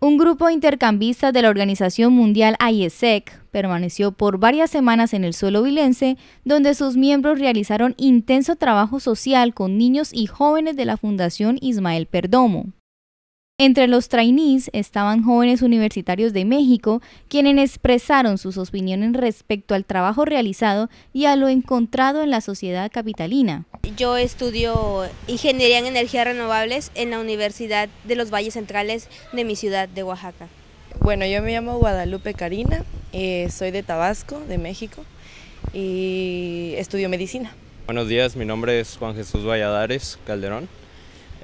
Un grupo de intercambistas de la Organización Mundial IESEC permaneció por varias semanas en el suelo vilense, donde sus miembros realizaron intenso trabajo social con niños y jóvenes de la Fundación Ismael Perdomo. Entre los trainees estaban jóvenes universitarios de México, quienes expresaron sus opiniones respecto al trabajo realizado y a lo encontrado en la sociedad capitalina. Yo estudio Ingeniería en Energías Renovables en la Universidad de los Valles Centrales de mi ciudad de Oaxaca. Bueno, yo me llamo Guadalupe Karina, eh, soy de Tabasco, de México, y estudio medicina. Buenos días, mi nombre es Juan Jesús Valladares Calderón.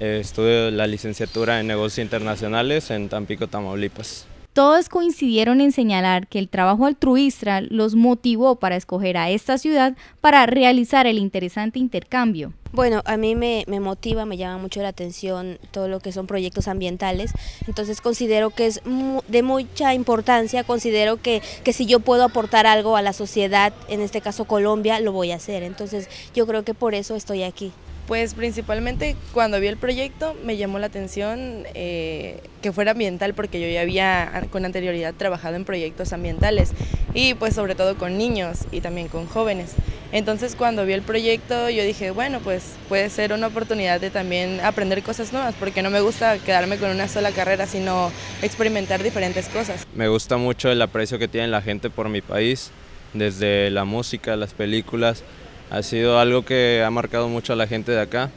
Eh, estudio la licenciatura en negocios internacionales en Tampico, Tamaulipas. Todos coincidieron en señalar que el trabajo altruista los motivó para escoger a esta ciudad para realizar el interesante intercambio. Bueno, a mí me, motiva, me llama mucho la atención todo lo que son proyectos ambientales, entonces considero que es de mucha importancia, considero que, que si yo puedo aportar algo a la sociedad, en este caso Colombia, lo voy a hacer, entonces yo creo que por eso estoy aquí. Pues principalmente cuando vi el proyecto me llamó la atención eh, que fuera ambiental porque yo ya había con anterioridad trabajado en proyectos ambientales y pues sobre todo con niños y también con jóvenes. Entonces cuando vi el proyecto yo dije, bueno, pues puede ser una oportunidad de también aprender cosas nuevas porque no me gusta quedarme con una sola carrera, sino experimentar diferentes cosas. Me gusta mucho el aprecio que tiene la gente por mi país, desde la música, las películas, ha sido algo que ha marcado mucho a la gente de acá.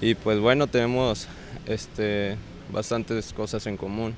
Y pues bueno, tenemos este, bastantes cosas en común.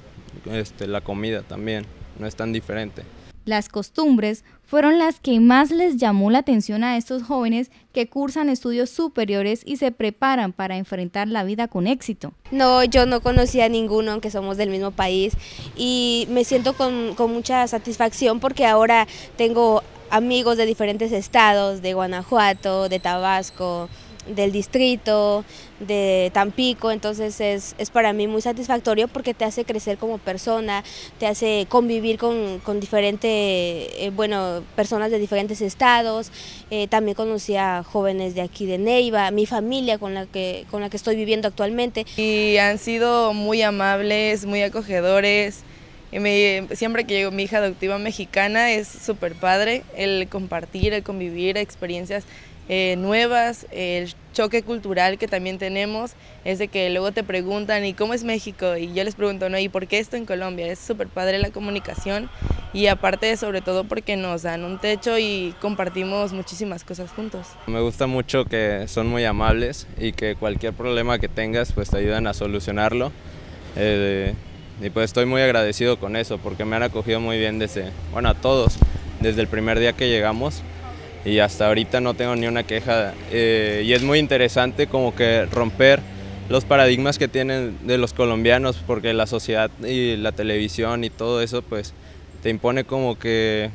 Este, la comida también, no es tan diferente. Las costumbres fueron las que más les llamó la atención a estos jóvenes que cursan estudios superiores y se preparan para enfrentar la vida con éxito. No, yo no conocía a ninguno, aunque somos del mismo país, y me siento con, con mucha satisfacción porque ahora tengo amigos de diferentes estados, de Guanajuato, de Tabasco, del distrito, de Tampico, entonces es, es, para mí muy satisfactorio porque te hace crecer como persona, te hace convivir con, con diferentes, eh, bueno, personas de diferentes estados, eh, también conocí a jóvenes de aquí de Neiva, mi familia con la, que, con la que estoy viviendo actualmente. Y han sido muy amables, muy acogedores, siempre que llego mi hija adoptiva mexicana es súper padre el compartir, el convivir experiencias eh, nuevas, el choque cultural que también tenemos es de que luego te preguntan ¿y cómo es México? Y yo les pregunto, ¿no? ¿Y por qué esto en Colombia? Es súper padre la comunicación y aparte sobre todo porque nos dan un techo y compartimos muchísimas cosas juntos. Me gusta mucho que son muy amables y que cualquier problema que tengas pues te ayudan a solucionarlo. Eh, y pues estoy muy agradecido con eso porque me han acogido muy bien desde, bueno, a todos, desde el primer día que llegamos y hasta ahorita no tengo ni una queja. Eh, y es muy interesante como que romper los paradigmas que tienen de los colombianos porque la sociedad y la televisión y todo eso pues te impone como que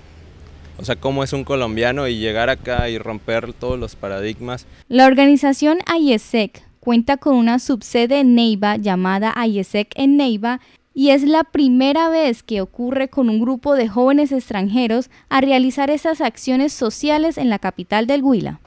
o sea, cómo es un colombiano y llegar acá y romper todos los paradigmas. La organización IESEC cuenta con una subsede en Neiva llamada IESEC en Neiva y es la primera vez que ocurre con un grupo de jóvenes extranjeros a realizar esas acciones sociales en la capital del Huila.